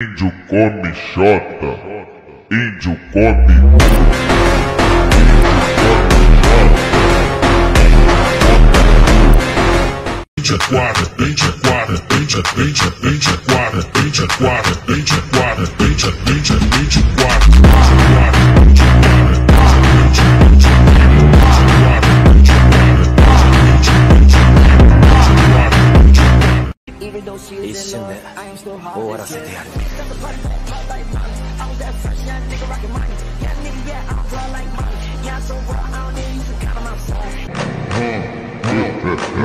Índio come xota, índio come. Índia quadra, índia quadra, índia, índia, índia quadra, índia quadra, índia quadra, índia, índia, índia quadra, índia quadra, índia quadra, índia, índia quadra, índia quadra, índia quadra, índia quadra, índia quadra. Isso é hora de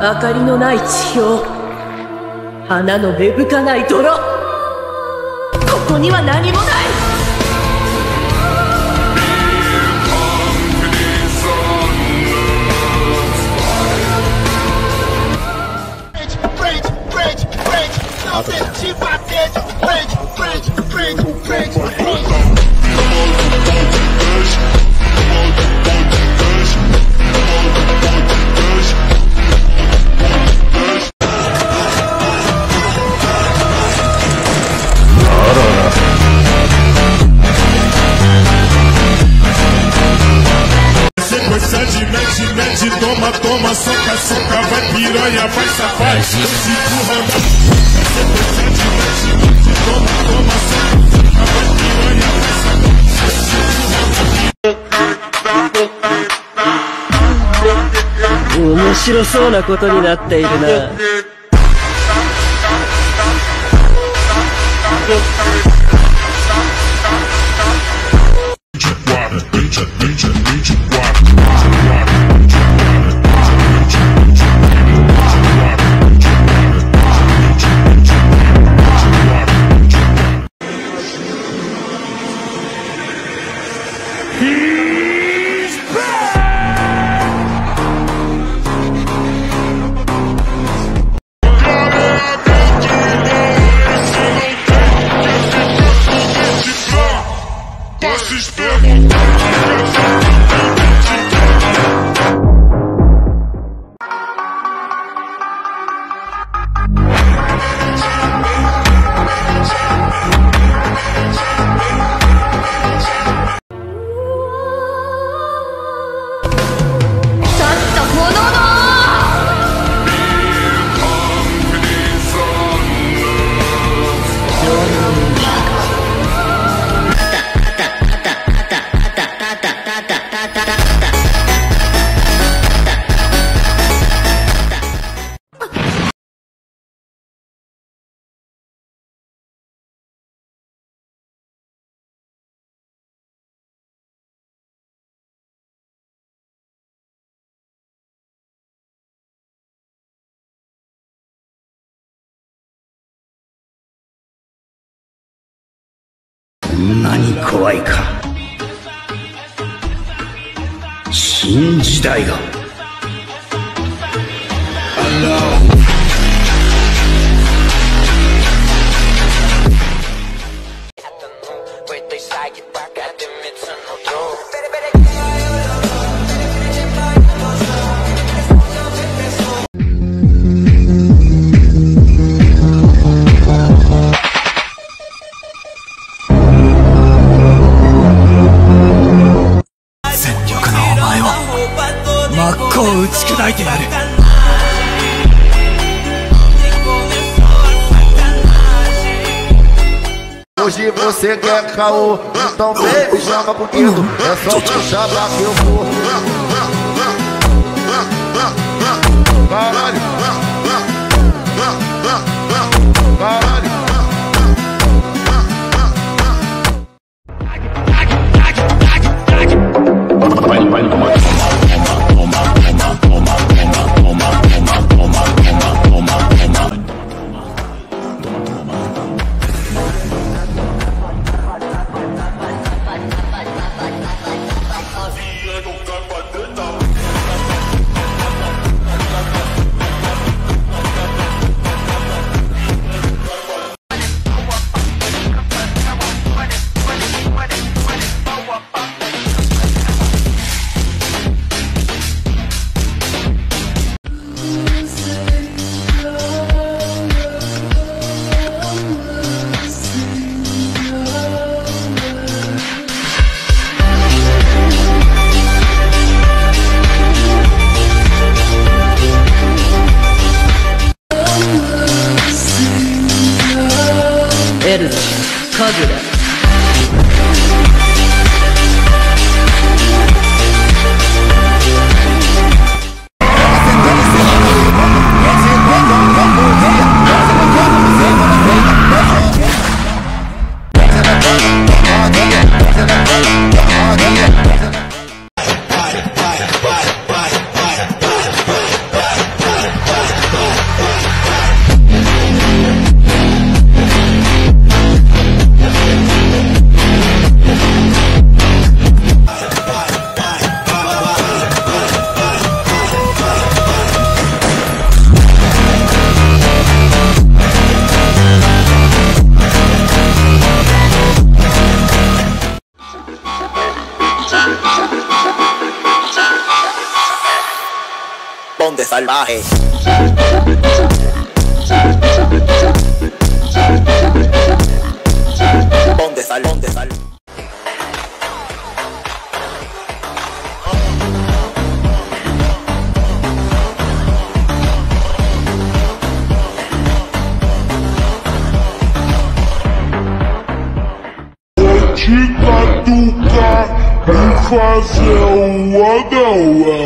明かりのない地表花の芽吹かない泥。ここには何もない。Toma, toma, soca, soca, vai piranha, vai safar, se empurra. Mete, toma, toma, soca, soca, vai piranha, vai safar, se empurra. 面白そうなことになっているな feeling. んなに怖いか。新時代が。全 Hoje você quer caô, então vem me chama comigo. É só puxar pra que eu vou. Caralho. Caralho. Thank salvaje. Ponte sal, ponte sal. catucar e fazer o Adawel.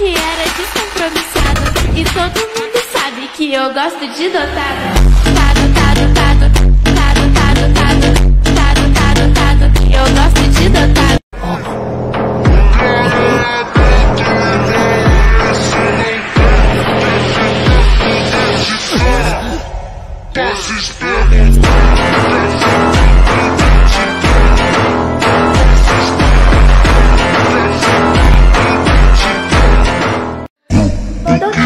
Que era descompromissado. E todo mundo sabe que eu gosto de dotado. Tado, tado, tado. Tado, tado, tado. Tado, Don't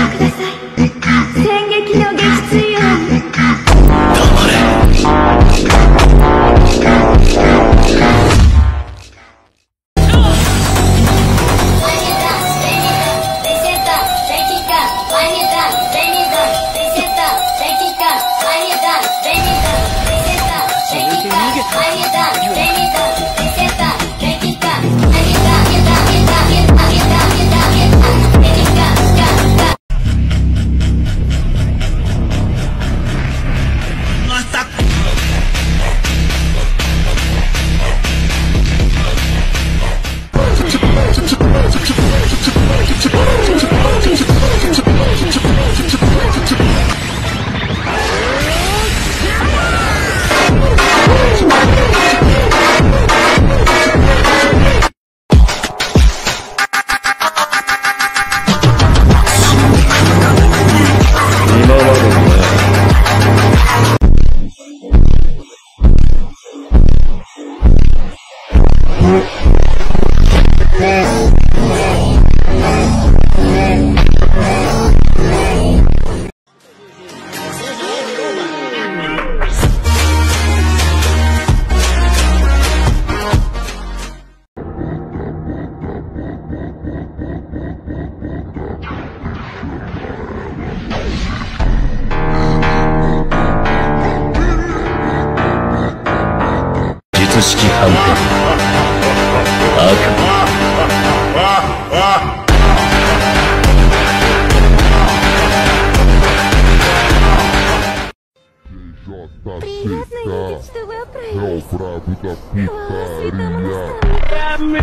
式反転悪夢 Приятно видеть, что вы оправились. Вас это мы